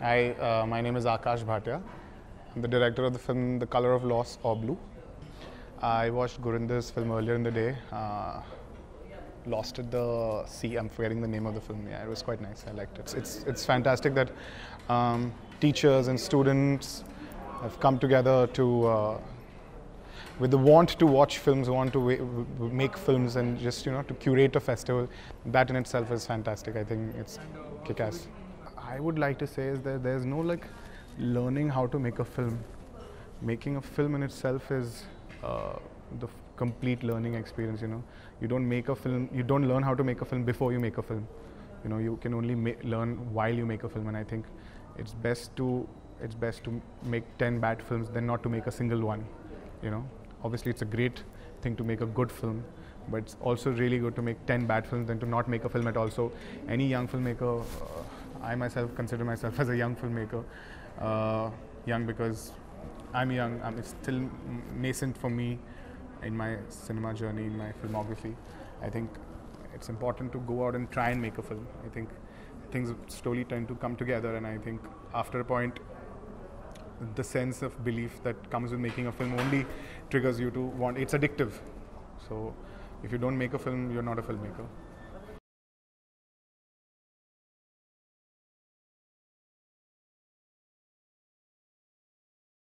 Hi, uh, my name is Aakash Bhatia. I'm the director of the film The Color of Loss or Blue. I watched Gurinder's film earlier in the day. Uh, Lost at the Sea. I'm forgetting the name of the film. Yeah, it was quite nice. I liked it. It's it's, it's fantastic that um, teachers and students have come together to. Uh, with the want to watch films, want to make films, and just you know to curate a festival, that in itself is fantastic. I think it's kick-ass. I would like to say is that there's no like learning how to make a film. Making a film in itself is uh, the complete learning experience. You know, you don't make a film, you don't learn how to make a film before you make a film. You know, you can only learn while you make a film, and I think it's best to it's best to make 10 bad films than not to make a single one you know obviously it's a great thing to make a good film but it's also really good to make 10 bad films than to not make a film at all so any young filmmaker uh, i myself consider myself as a young filmmaker uh, young because i'm young. I'm, it's still nascent for me in my cinema journey in my filmography. I think it's important to go out and try and make a film. I think things slowly tend to come together and i think after a point the sense of belief that comes with making a film only triggers you to want it's addictive. So if you don't make a film you're not a filmmaker